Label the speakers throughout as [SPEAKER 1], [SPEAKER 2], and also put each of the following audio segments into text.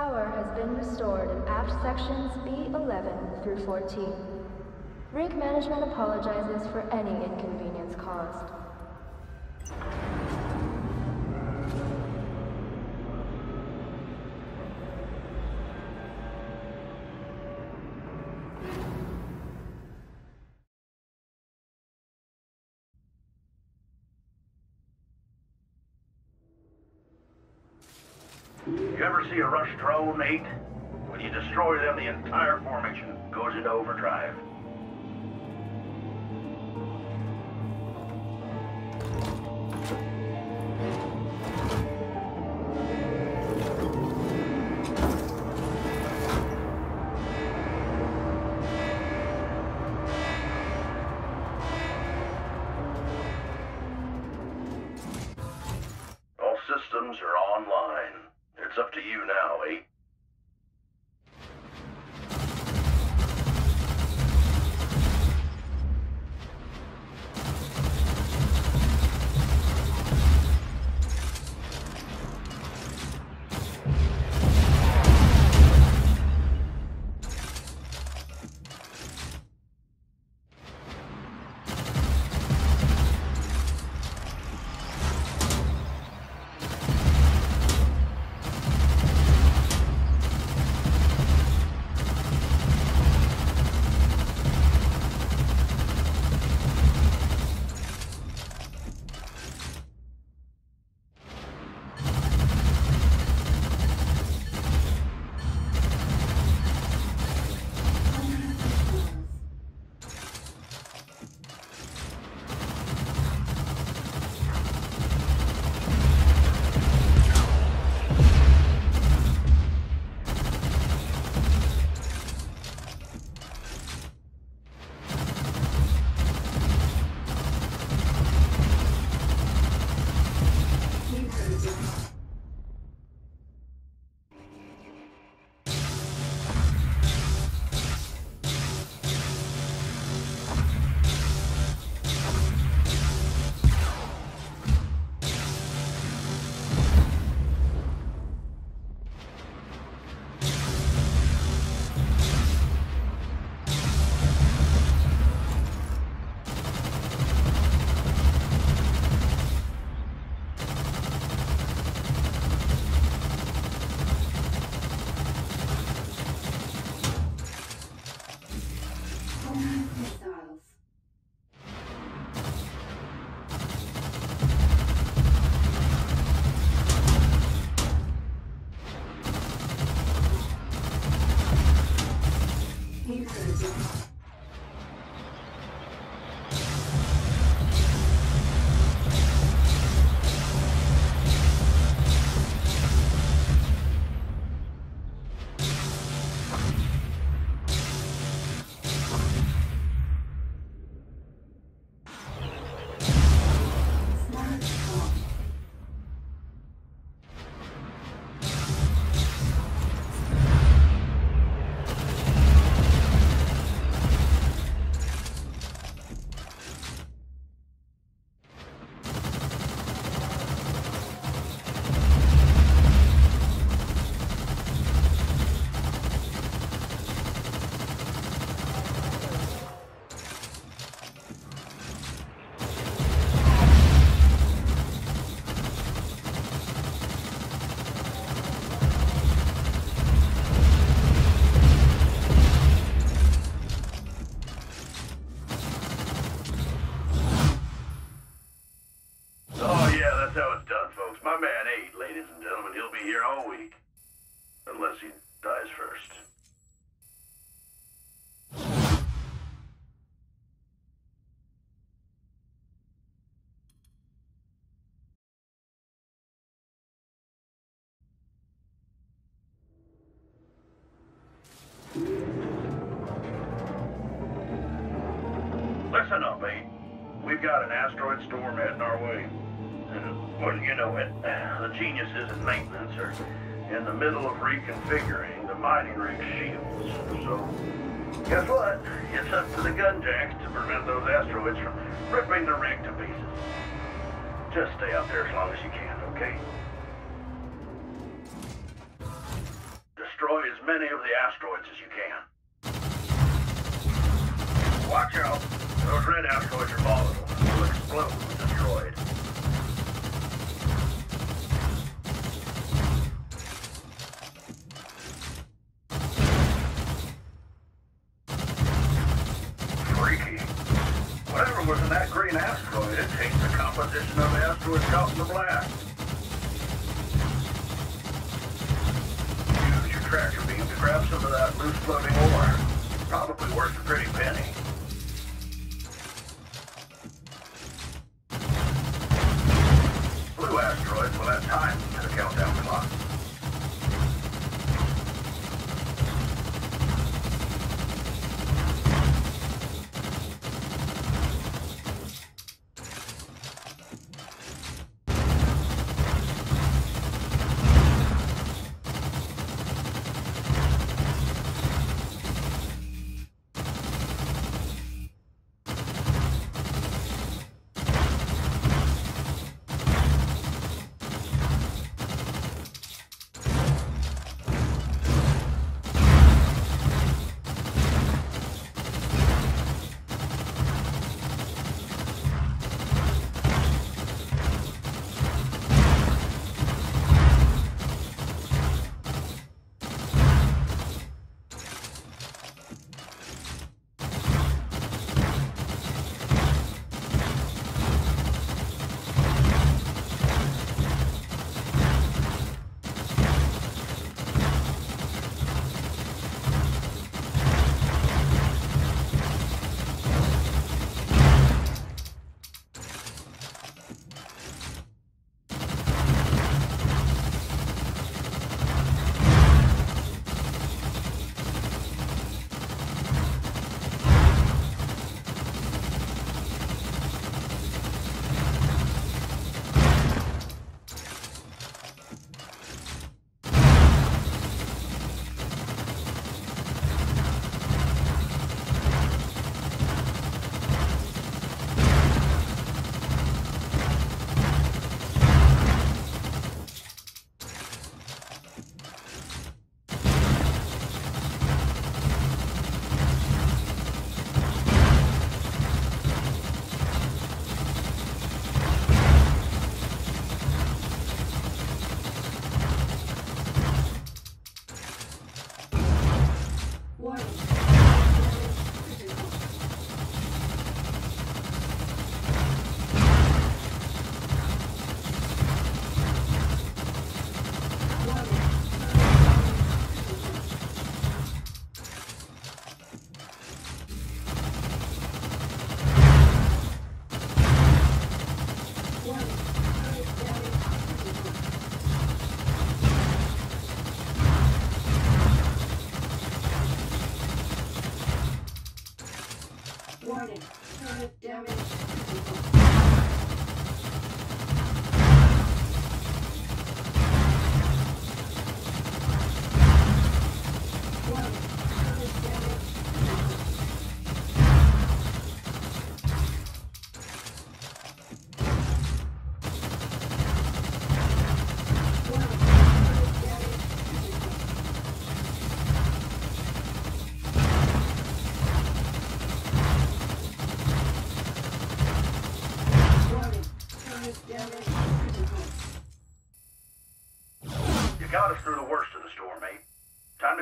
[SPEAKER 1] Power has been restored in aft sections B11 through 14. Rig management apologizes for any inconvenience caused.
[SPEAKER 2] You ever see a rush drone, Nate? When you destroy them, the entire formation goes into overdrive. We've got an asteroid storm heading our way. And, well, you know it. The uh, geniuses in maintenance are in the middle of reconfiguring the mining rig shields. So, guess what? It's up to the gunjacks to prevent those asteroids from ripping the rig to pieces. Just stay out there as long as you can, okay? Destroy as many of the asteroids as you can. Watch out. Those red asteroids are volatile. They'll explode when destroyed. Freaky. Whatever was in that green asteroid, it changed the composition of the asteroid caught in the blast. Use your tractor beam to grab some of that loose floating ore. Probably worth a pretty penny.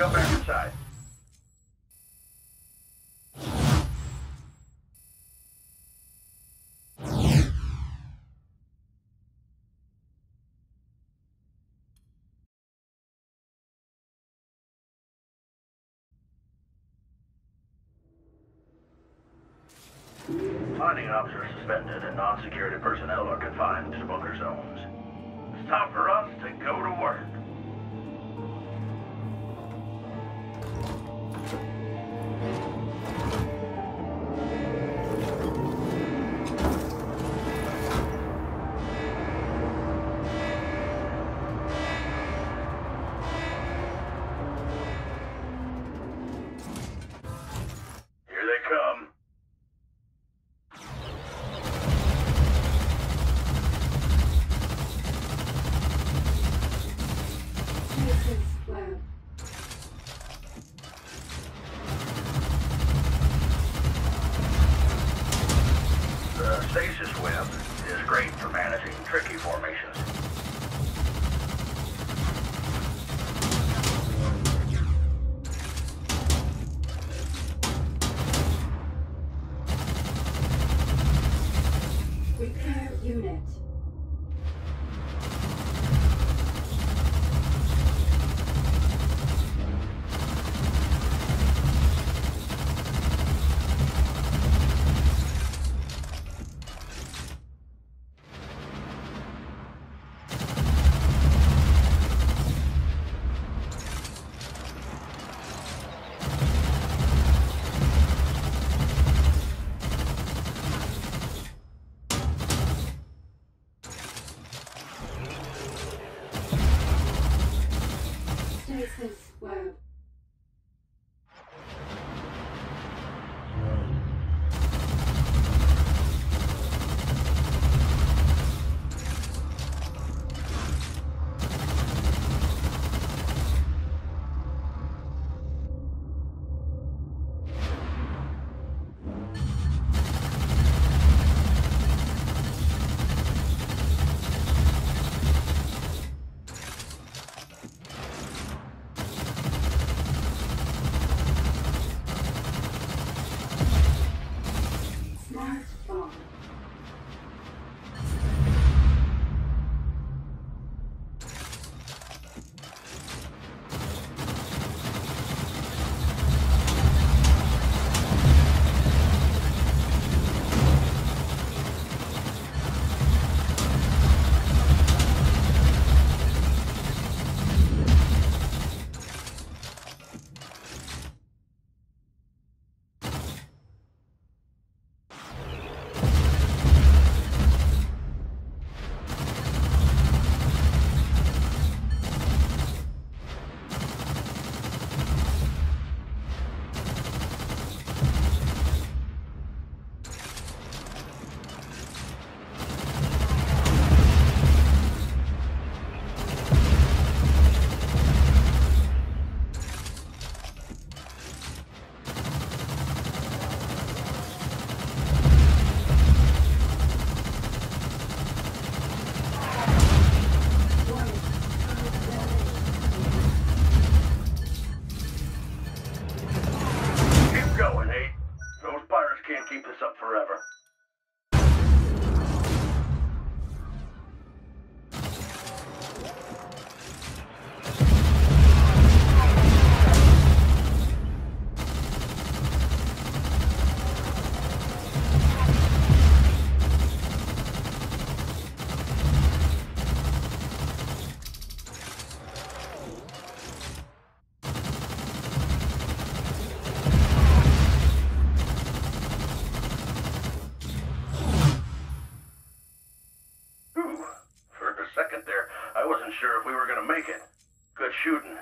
[SPEAKER 2] Come back inside. Mining ops are suspended and non-security personnel are confined to bunker zones. It's time for us unit. Second there, I wasn't sure if we were gonna make it. Good shooting.